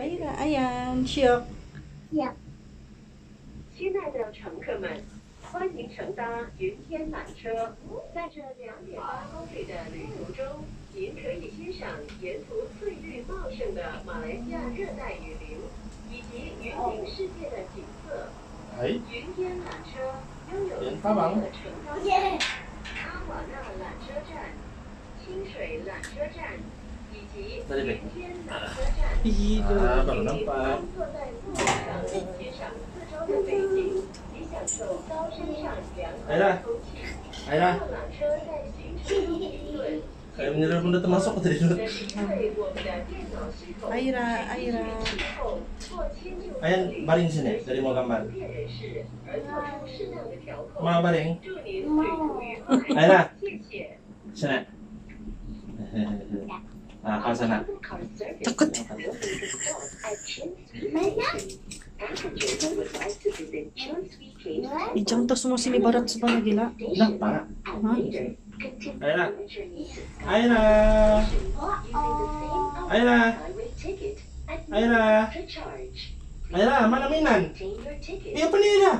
Aira, ayan, syok. 亲爱的乘客们，欢迎乘搭云天缆车。在这两点八公里的旅途中，您可以欣赏沿途翠绿茂盛的马来西亚热带雨林，以及云顶世界的景色。Ay, 云天缆车拥有四.个乘搭站：阿瓦纳缆车站、清水缆车站以及Dali, 云 Bek. 天缆车站。 Ihilo. Ah, 请 baru 您 nampak. 坐在座位上，欣赏四周的美景，以享受高山上凉快的空气。 Aira, 让缆车在行程中停顿， kayak menyerah bunda termasuk ke tadi 能领会我们的电脑系统 Aira, Aira. 后或迁就 Ayan, baling sini dari mau gambar. 不便人士而做出适当的调控。 Mau baling. 祝您旅途愉快， Aira, 谢 Nakakasana. Takot. Ijang tas mo sinibarat sa panagila. Na, para. Ha? Ayun na. Ayun na. Ayun na. Ayun na. Ayun na, malaminan. Iyan pa nila.